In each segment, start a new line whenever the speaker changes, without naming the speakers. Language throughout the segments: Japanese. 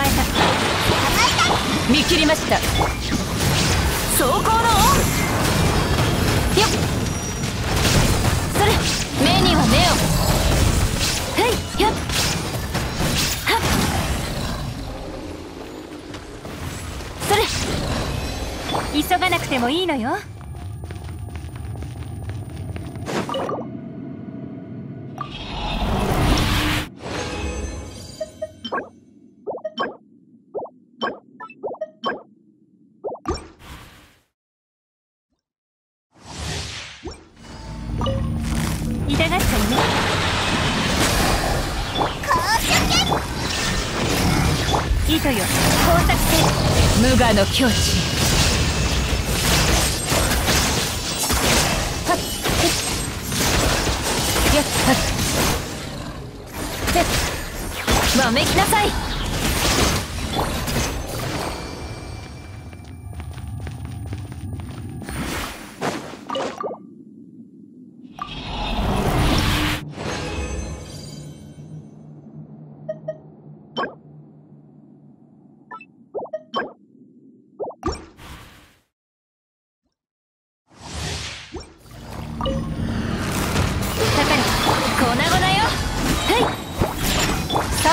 まえた。捕まえた。見切りました。走行のオンよっそれ目には目を。はいよっ。はっ。それ急がなくてもいいのよ。痛がっちゃうね糸よ工作せ無我の境地はっふっよっはっせっわめきなさい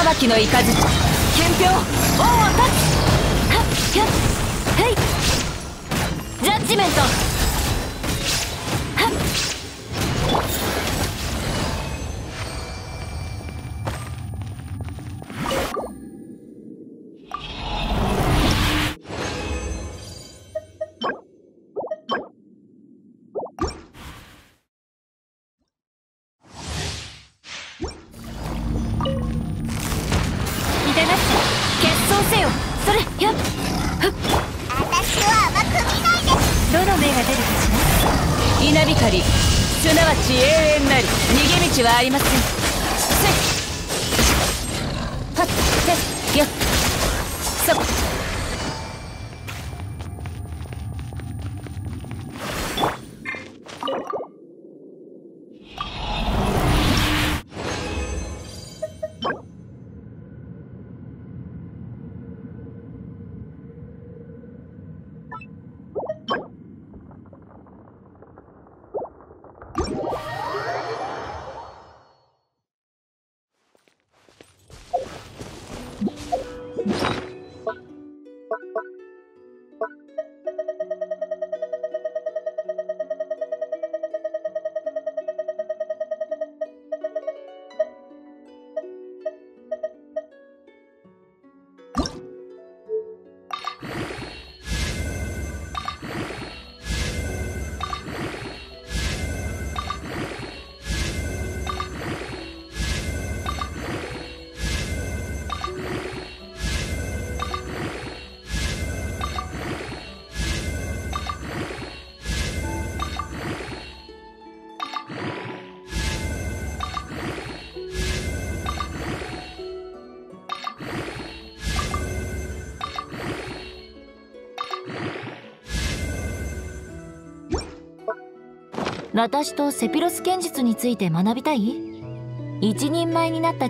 裁きの雷剣票王を立つはっひゃっはい。ジャッジメント。決闘せよ。それやっふっ。
私は甘く見ないで
どの目が出るかしら？稲光。すなわち永遠なり。逃げ道はありません。せいはっせいやっ。そ私とセピロス剣術について学びたい？一人前になった